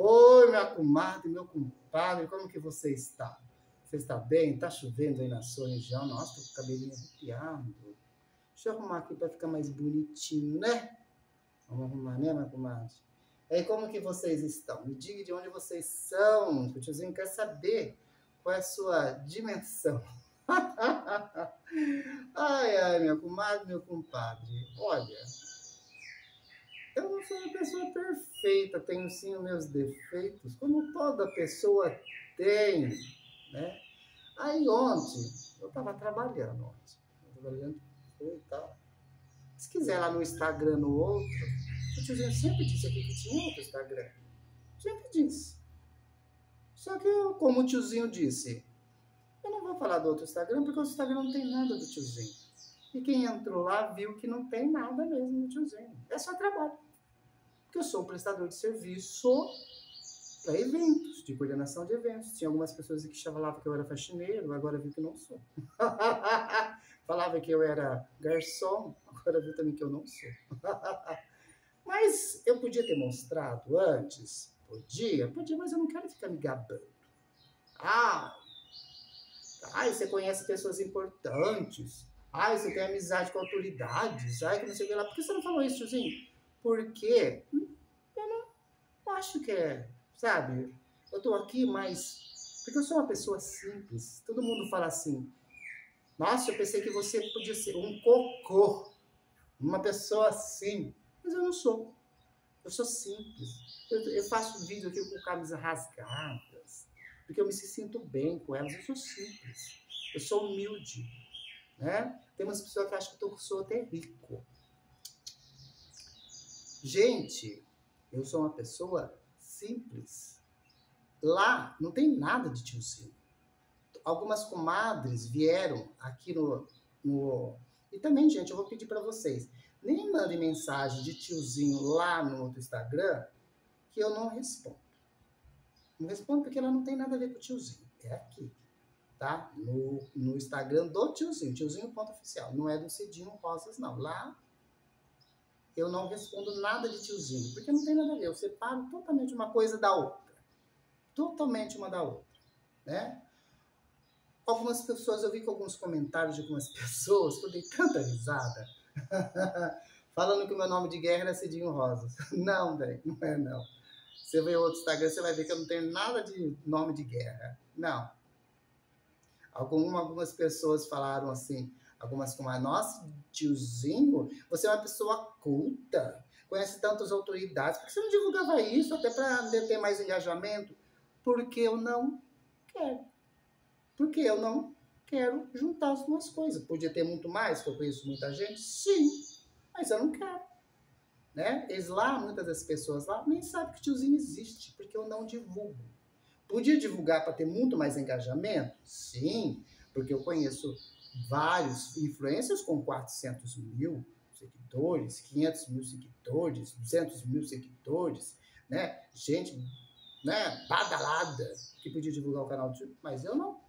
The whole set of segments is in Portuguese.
Oi, minha comadre, meu compadre, como que você está? Você está bem? Tá chovendo aí na sua região? Nossa, tô com o cabelinho arrepiado. Deixa eu arrumar aqui para ficar mais bonitinho, né? Vamos arrumar, né, minha comadre? E aí, como que vocês estão? Me diga de onde vocês são, o tiozinho quer saber qual é a sua dimensão. ai, ai, minha comadre, meu compadre, olha, eu não sou uma pessoa perfeita, tenho sim os meus defeitos, como toda pessoa tem, né? Aí ontem, eu estava trabalhando ontem, trabalhando e tal. Se quiser lá no Instagram, no outro, o tiozinho sempre disse aqui que tinha outro Instagram. Sempre disse. Só que, eu, como o tiozinho disse, eu não vou falar do outro Instagram porque o Instagram não tem nada do tiozinho. E quem entrou lá viu que não tem nada mesmo do tiozinho. É só trabalho. Eu sou um prestador de serviço para eventos, de coordenação de eventos. Tinha algumas pessoas que falavam que eu era faxineiro, agora viu que não sou. Falava que eu era garçom, agora viu também que eu não sou. Mas eu podia ter mostrado antes, podia, podia, mas eu não quero ficar me gabando. Ah, ai, você conhece pessoas importantes. Ai, você tem amizade com autoridades. Ai, que não sei o que lá. Por que você não falou isso, tiozinho? Porque eu não acho que é sabe? Eu tô aqui, mas. Porque eu sou uma pessoa simples. Todo mundo fala assim. Nossa, eu pensei que você podia ser um cocô. Uma pessoa assim. Mas eu não sou. Eu sou simples. Eu, eu faço vídeo aqui com camisas rasgadas. Porque eu me sinto bem com elas. Eu sou simples. Eu sou humilde. Né? Tem umas pessoas que acham que eu sou até rico. Gente, eu sou uma pessoa simples. Lá não tem nada de tiozinho. Algumas comadres vieram aqui no, no. E também, gente, eu vou pedir para vocês. Nem mandem mensagem de tiozinho lá no outro Instagram que eu não respondo. Não respondo porque ela não tem nada a ver com o tiozinho. É aqui. Tá? No, no Instagram do tiozinho. Tiozinho ponto oficial. Não é do Cidinho Rosas, não. Lá eu não respondo nada de tiozinho, porque não tem nada a ver. Eu separo totalmente uma coisa da outra. Totalmente uma da outra. Né? Algumas pessoas, eu vi com alguns comentários de algumas pessoas, eu dei tanta risada, falando que o meu nome de guerra era Cidinho Rosas. Não, velho, não é não. Você vê outro Instagram, você vai ver que eu não tenho nada de nome de guerra. Não. algumas pessoas falaram assim, Algumas como a nossa, tiozinho, você é uma pessoa culta, conhece tantas autoridades, por que você não divulgava isso até para ter mais engajamento? Porque eu não quero. Porque eu não quero juntar as duas coisas. Podia ter muito mais, que eu conheço muita gente? Sim, mas eu não quero. Né? Eles lá, muitas das pessoas lá, nem sabem que tiozinho existe, porque eu não divulgo. Podia divulgar para ter muito mais engajamento? Sim, porque eu conheço vários influencers com 400 mil seguidores, 500 mil seguidores, 200 mil seguidores, né? Gente, né? Badalada que podia divulgar o canal do tio, mas eu não.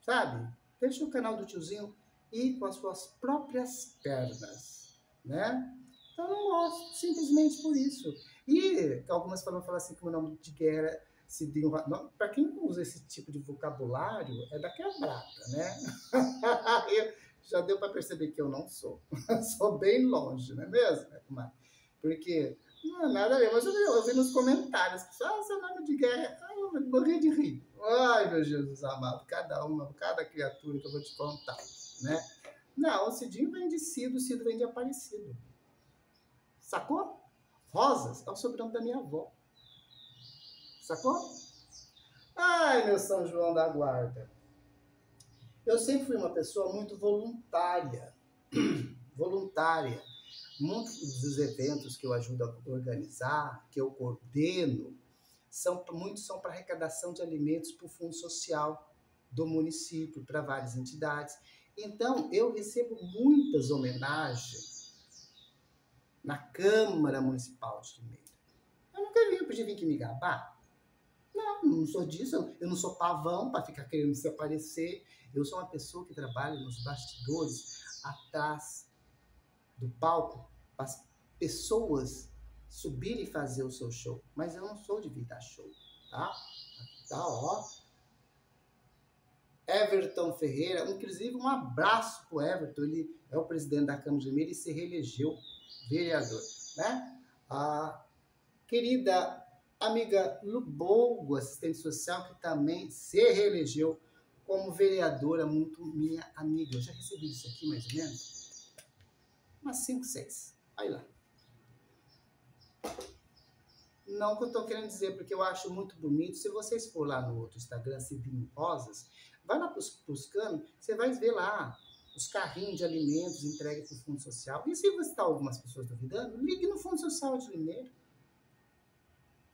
Sabe? Deixa o canal do tiozinho ir com as suas próprias pernas, né? Então eu não gosto, simplesmente por isso. E algumas falam, falam assim que o nome de guerra se Para quem usa esse tipo de vocabulário, é da quebrata, né? já deu para perceber que eu não sou. sou bem longe, não é mesmo? Porque não é nada a ver, mas eu eu vi nos comentários, ah, seu nome de guerra, ah, eu morri de rir. Ai, meu Jesus amado, cada uma, cada criatura que eu vou te contar, né? Não, o Cidinho vem de Cido, Cido vem de Aparecido. Sacou? Rosas é o sobrenome da minha avó. Sacou? Ai, meu São João da Guarda. Eu sempre fui uma pessoa muito voluntária. voluntária. Muitos dos eventos que eu ajudo a organizar, que eu coordeno, são muitos são para arrecadação de alimentos para o Fundo Social do município, para várias entidades. Então, eu recebo muitas homenagens na Câmara Municipal de Limeira. Eu nunca vi, eu podia vir aqui me gabar. Não, não sou disso. Eu não sou pavão para ficar querendo se aparecer. Eu sou uma pessoa que trabalha nos bastidores, atrás do palco, as pessoas subir e fazer o seu show. Mas eu não sou de vir dar show, tá? Tá, ó. Everton Ferreira, inclusive um abraço pro Everton, ele é o presidente da Câmara de Minas e se reelegeu vereador, né? A querida amiga Lubogo, assistente social, que também se reelegeu como vereadora, muito minha amiga. Eu já recebi isso aqui, mais ou menos. Umas 5, 6. Aí lá. Não que eu tô querendo dizer, porque eu acho muito bonito. Se vocês for lá no outro Instagram, Cidinho Rosas, vai lá buscando, você vai ver lá os carrinhos de alimentos entregues para o Fundo Social. E se você está algumas pessoas duvidando, ligue no Fundo Social de Limeiro.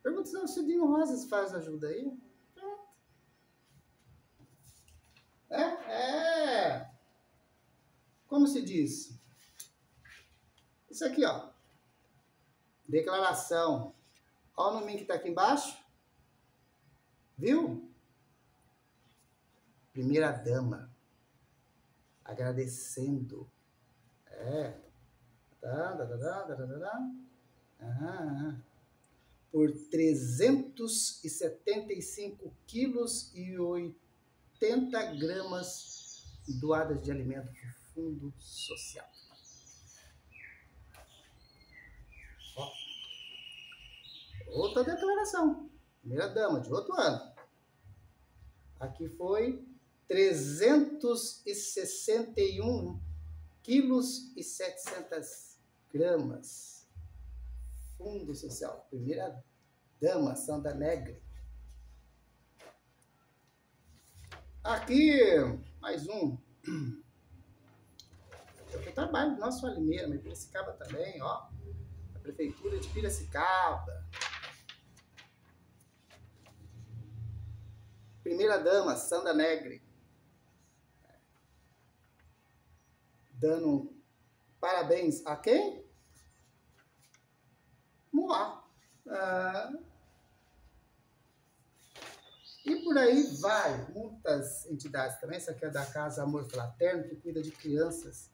Pergunta se o Cidinho Rosas faz ajuda aí. É, é. Como se diz? Isso aqui, ó. Declaração. Olha o nome que está aqui embaixo. Viu? Primeira dama. Agradecendo. É. Tá, tá, tá, tá, tá, tá, tá. Ah, por 375 quilos e 80 gramas doadas de alimento para Fundo Social. Outra declaração. Primeira dama, de outro ano. Aqui foi 361 quilos e 700 gramas. Fundo Social. Primeira dama, Santa Negre. Aqui, mais um. Eu trabalho do nosso Alimeira, mas Piracicaba também, ó. A Prefeitura de Piracicaba. Primeira dama, Sandra Negre. Dando parabéns a quem? Moá. Ah, e por aí vai, muitas entidades também. Essa aqui é da Casa Amor Fraterno, que cuida de crianças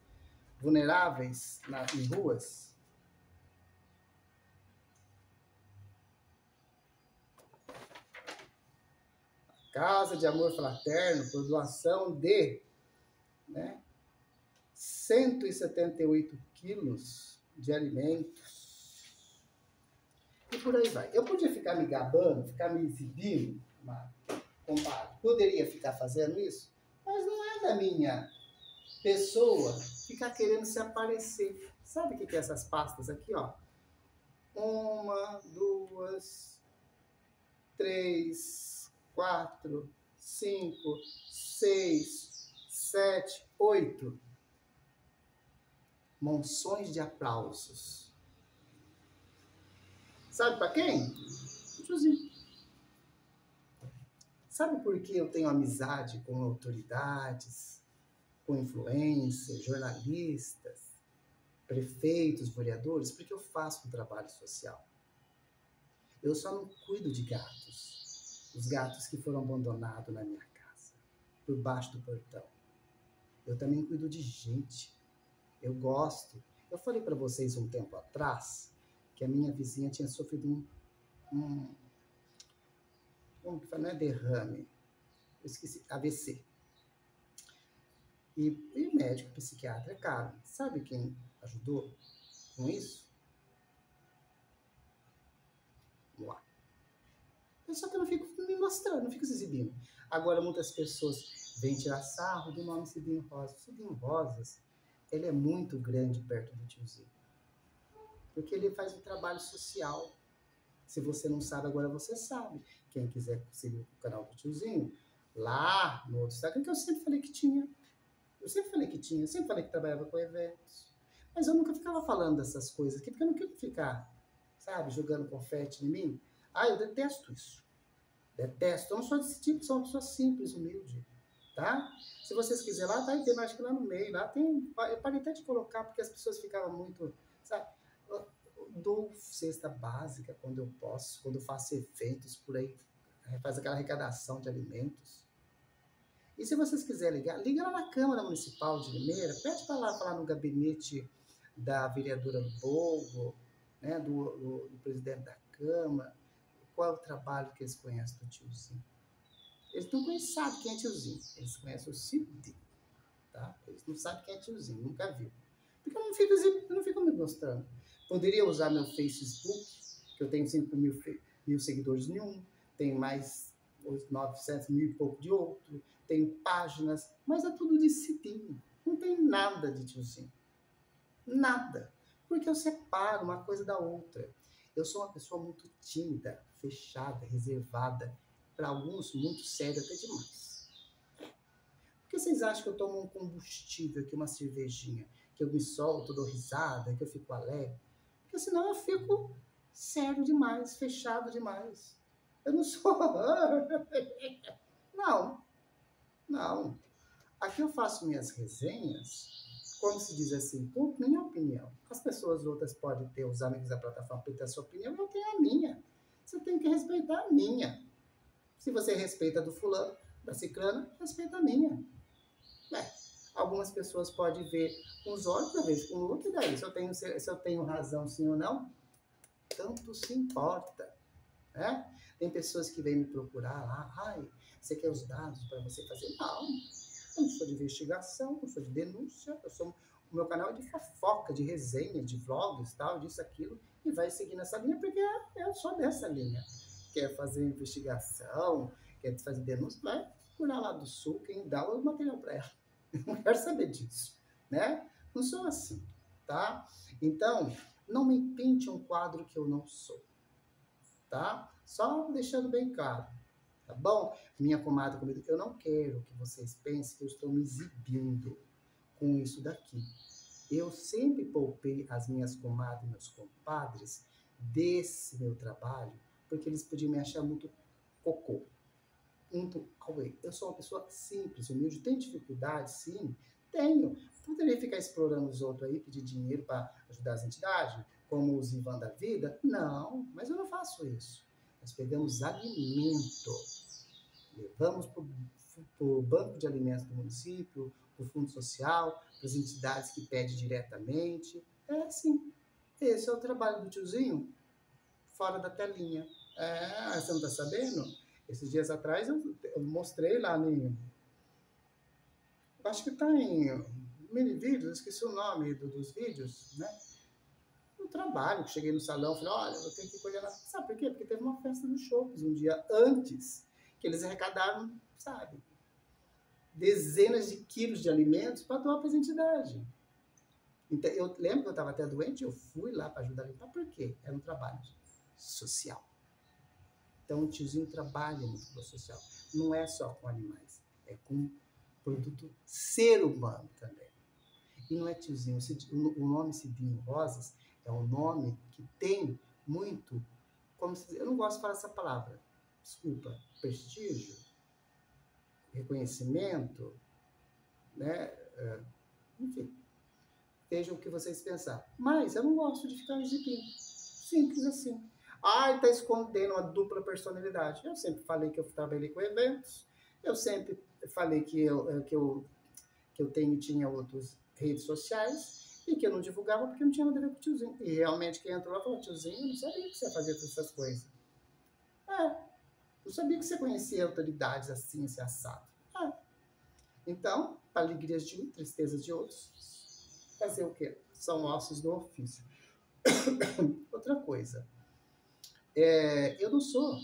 vulneráveis na, em ruas. Casa de Amor Fraterno, por doação de né, 178 quilos de alimentos. Por aí vai. Eu podia ficar me gabando, ficar me exibindo, poderia ficar fazendo isso, mas não é da minha pessoa ficar querendo se aparecer. Sabe o que é essas pastas aqui, ó? Uma, duas, três, quatro, cinco, seis, sete, oito. Monções de aplausos. Sabe para quem? Sabe por que eu tenho amizade com autoridades, com influências, jornalistas, prefeitos, vereadores? Porque eu faço um trabalho social. Eu só não cuido de gatos, os gatos que foram abandonados na minha casa, por baixo do portão. Eu também cuido de gente. Eu gosto. Eu falei para vocês um tempo atrás que a minha vizinha tinha sofrido um, um como que fala? Não é derrame. Eu esqueci. AVC. E, e médico, psiquiatra é caro. Sabe quem ajudou com isso? Vamos lá. Só que eu não fico me mostrando, não fico se exibindo. Agora, muitas pessoas vêm tirar sarro do nome Cidinho Rosa. Cidinho Rosas, ele é muito grande perto do tiozinho. Porque ele faz um trabalho social. Se você não sabe, agora você sabe. Quem quiser seguir o canal do tiozinho, lá no outro Instagram, que eu sempre falei que tinha. Eu sempre falei que tinha, eu sempre falei que trabalhava com eventos. Mas eu nunca ficava falando dessas coisas aqui, porque eu não quero ficar, sabe, jogando confete em mim. Ah, eu detesto isso. Detesto. Eu não sou desse tipo, sou uma pessoa simples, humilde. Tá? Se vocês quiserem lá, tá tem, acho que lá no meio, lá tem. Eu parei até de colocar, porque as pessoas ficavam muito. Sabe? Dou cesta básica quando eu posso, quando eu faço eventos por aí, né, faz aquela arrecadação de alimentos. E se vocês quiserem ligar, liga lá na Câmara Municipal de Limeira, pede para lá falar no gabinete da vereadora Bogo, né, do, do, do presidente da Câmara, qual é o trabalho que eles conhecem do tiozinho. Eles não conhecem, sabem quem é tiozinho, eles conhecem o Cid, tá? Eles não sabem quem é tiozinho, nunca viram. Porque eu não fico, eu não fico me mostrando. Poderia usar meu Facebook, que eu tenho 5 mil, mil seguidores nenhum, tenho mais 900 mil e pouco de outro, tenho páginas, mas é tudo de cidinho. Não tem nada de tiozinho. Nada. Porque eu separo uma coisa da outra. Eu sou uma pessoa muito tímida, fechada, reservada. Para alguns, muito séria até demais. Por que vocês acham que eu tomo um combustível aqui, uma cervejinha? Que eu me solto, dou risada, que eu fico alegre? Porque senão eu fico sério demais, fechado demais. Eu não sou. não, não. Aqui eu faço minhas resenhas como se diz assim, minha opinião. As pessoas outras podem ter, os amigos da plataforma podem ter a sua opinião, eu tenho a minha. Você tem que respeitar a minha. Se você respeita do fulano, da ciclana, respeita a minha. É, algumas pessoas podem ver com os olhos, eu vejo com o outro, e daí? Se eu, tenho, se eu tenho razão sim ou não, tanto se importa. Né? Tem pessoas que vêm me procurar lá, ai, você quer os dados para você fazer? Não, eu não sou de investigação, não sou de denúncia, eu sou, o meu canal é de fofoca, de resenha, de vlogs, tal, disso, aquilo, e vai seguir nessa linha porque é, eu sou dessa linha. Quer fazer investigação, quer fazer denúncia, vai procurar lá do sul quem dá o material para ela. Não quero saber disso, né? Não sou assim, tá? Então, não me pinte um quadro que eu não sou, tá? Só deixando bem claro tá bom? Minha comadre comigo, eu não quero que vocês pensem que eu estou me exibindo com isso daqui. Eu sempre poupei as minhas comadres e meus compadres desse meu trabalho, porque eles podiam me achar muito cocô, away. Eu sou uma pessoa simples, humilde, tenho dificuldade, sim, tenho. Poderia ficar explorando os outros aí, pedir dinheiro para ajudar as entidades, como os Ivan da vida? Não, mas eu não faço isso. Nós pegamos alimento levamos para o banco de alimentos do município, para o fundo social, para as entidades que pedem diretamente. É assim. Esse é o trabalho do tiozinho fora da telinha. É, você não está sabendo? Esses dias atrás eu, eu mostrei lá no. Acho que está em mini vídeos, esqueci o nome do, dos vídeos, né? No trabalho, cheguei no salão, falei, olha, eu tenho que colher na. Sabe por quê? Porque teve uma festa no Shopping um dia antes que eles arrecadaram, sabe, dezenas de quilos de alimentos para doar para as entidades. Então, eu lembro que eu estava até doente, eu fui lá para ajudar a limpar, por quê? Era um trabalho social. Então, o tiozinho trabalha no social. Não é só com animais, é com produto ser humano também. E não é tiozinho, o nome Cidinho Rosas é um nome que tem muito, como se, eu não gosto de falar essa palavra, desculpa, prestígio, reconhecimento, né? É, enfim, vejam o que vocês pensar. Mas eu não gosto de ficar exibindo. Simples assim. Ah, está escondendo uma dupla personalidade. Eu sempre falei que eu trabalhei com eventos. Eu sempre falei que eu, que eu, que eu tenho, tinha outras redes sociais e que eu não divulgava porque não tinha nada a ver com o tiozinho. E realmente quem entrou lá falou, tiozinho, eu não sabia que você ia fazer todas essas coisas. É, eu sabia que você conhecia autoridades assim, esse assado. Ah. Então, alegrias de um, tristezas de outros, fazer o quê? São ossos do ofício. Outra coisa, é, eu não sou,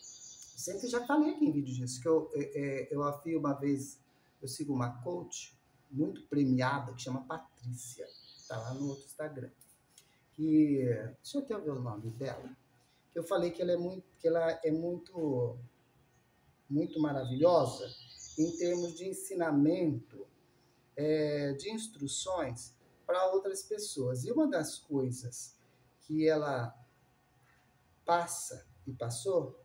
sempre já falei aqui em vídeo disso, que eu, é, é eu afio uma vez, eu sigo uma coach muito premiada que chama Patrícia, tá lá no outro Instagram. Que, deixa eu até ver o nome dela eu falei que ela é muito, que ela é muito, muito maravilhosa em termos de ensinamento, é, de instruções para outras pessoas. E uma das coisas que ela passa e passou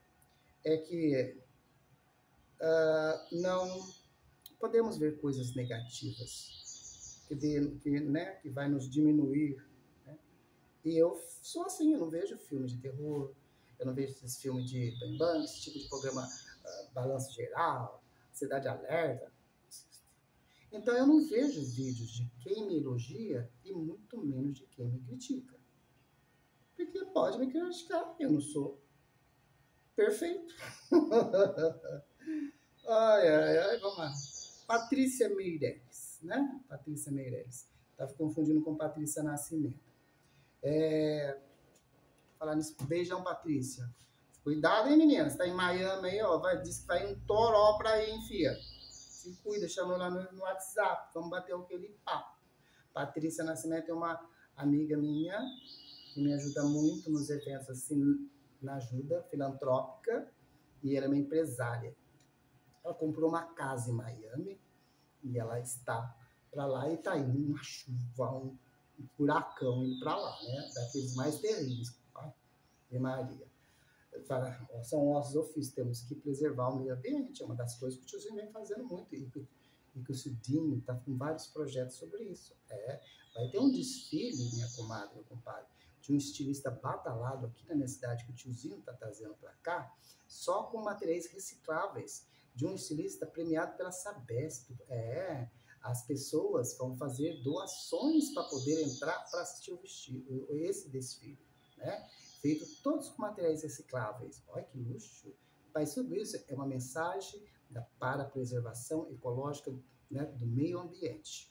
é que uh, não podemos ver coisas negativas que, de, que, né, que vai nos diminuir e eu sou assim, eu não vejo filme de terror, eu não vejo esses filmes de bang bang, esse tipo de programa uh, balanço geral, cidade alerta. Então eu não vejo vídeos de quem me elogia e muito menos de quem me critica. Porque pode me criticar, eu não sou perfeito. ai, ai, ai, vamos lá. Patrícia Meireles, né? Patrícia Meireles. Estava confundindo com Patrícia Nascimento. É... Falar nisso, beijão, Patrícia. Cuidado, hein, menina? Você tá em Miami aí, ó. Vai, diz que vai um toró pra aí, hein, filha? Se cuida, chamou lá no, no WhatsApp. Vamos bater aquele papo. Patrícia Nascimento é uma amiga minha que me ajuda muito nos eventos, assim, na ajuda filantrópica. E ela é uma empresária. Ela comprou uma casa em Miami e ela está para lá e está indo uma chuva, um furacão indo para lá, né? Daqueles mais terríveis. E Maria. Fala, são nossos ofícios, temos que preservar o meio ambiente, é uma das coisas que o tiozinho vem fazendo muito. E que, e que o Cidinho está com vários projetos sobre isso. É, vai ter um desfile, minha comadre, meu compadre, de um estilista badalado aqui na minha cidade, que o tiozinho está trazendo para cá, só com materiais recicláveis, de um estilista premiado pela Sabesp. É, as pessoas vão fazer doações para poder entrar para assistir o vestido, esse desfile, né? Feito todos com materiais recicláveis. Olha que luxo! Mas tudo isso é uma mensagem da, para a preservação ecológica né, do meio ambiente.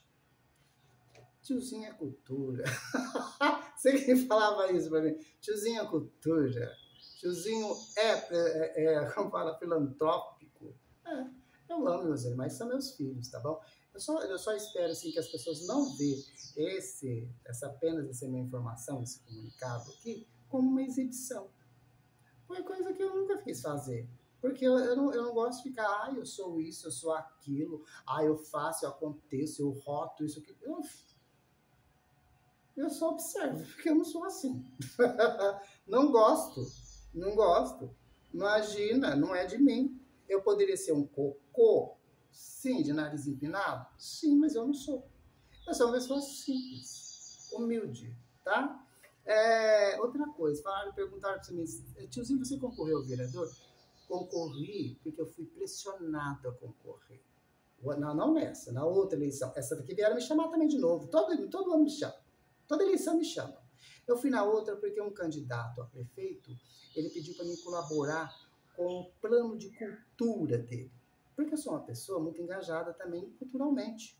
Tiozinho é cultura. Você que falava isso para mim. Tiozinho é cultura. Tiozinho é, é, é como fala, filantrópico. É, eu amo meus animais, são meus filhos, tá bom? Eu só, eu só espero assim, que as pessoas não vejam esse, essa apenas essa minha informação, esse comunicado aqui, como uma exibição. Foi coisa que eu nunca quis fazer. Porque eu, eu, não, eu não gosto de ficar, ah, eu sou isso, eu sou aquilo, ah, eu faço, eu aconteço, eu roto isso, aquilo. Eu, eu só observo, porque eu não sou assim. não gosto, não gosto. Imagina, não é de mim. Eu poderia ser um cocô, sim, de nariz empinado? Sim, mas eu não sou. Eu sou uma pessoa simples, humilde, tá? É, outra coisa, falaram, perguntaram para mim, tiozinho, você concorreu ao vereador? Concorri porque eu fui pressionado a concorrer. Não, não nessa, na outra eleição. Essa daqui vieram me chamar também de novo. Todo, todo ano me chamam. Toda eleição me chamam. Eu fui na outra porque um candidato a prefeito, ele pediu para mim colaborar com o plano de cultura dele. Porque eu sou uma pessoa muito engajada também culturalmente,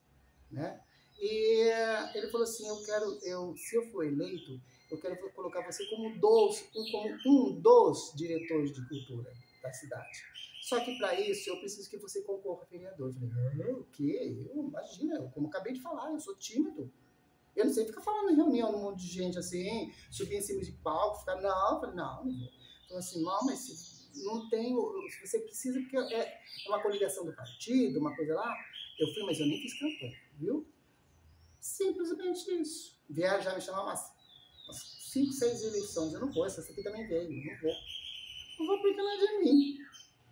né? E ele falou assim, eu quero, eu, se eu for eleito, eu quero colocar você como, dos, como um dos diretores de cultura da cidade. Só que para isso eu preciso que você concorra a vereador. Eu falei, o quê? Eu, imagina, eu, como acabei de falar, eu sou tímido. Eu não sei ficar falando em reunião num monte de gente assim, subir em cima de palco, ficar, não, eu falei, não, não vou. Então assim, não, mas se não tenho, se você precisa, porque é, é uma coligação do partido, uma coisa lá, eu fui, mas eu nem fiz campanha, viu? Simplesmente isso. Vieram já me chamar umas, umas cinco, seis eleições, eu não vou, essa aqui também veio, não vou. Não vou porque não é de mim.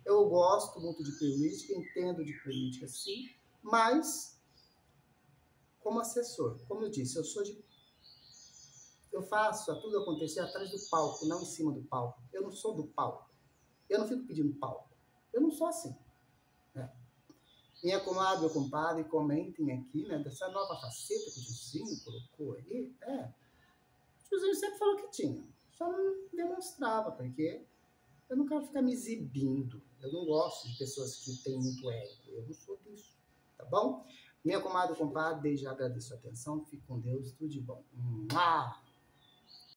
Eu gosto muito de política, entendo de política, sim, mas como assessor. Como eu disse, eu sou de. Eu faço a tudo acontecer atrás do palco, não em cima do palco. Eu não sou do palco. Eu não fico pedindo palco. Eu não sou assim. Né? Minha comadre, meu compadre, comentem aqui, né? Dessa nova faceta que o tiozinho colocou aí. É. O tiozinho sempre falou que tinha. Só não demonstrava, porque eu não quero ficar me exibindo. Eu não gosto de pessoas que têm muito ego. Eu não sou disso. Tá bom? Minha comadre, compadre, desde já agradeço a atenção. Fique com Deus, tudo de bom. Mua!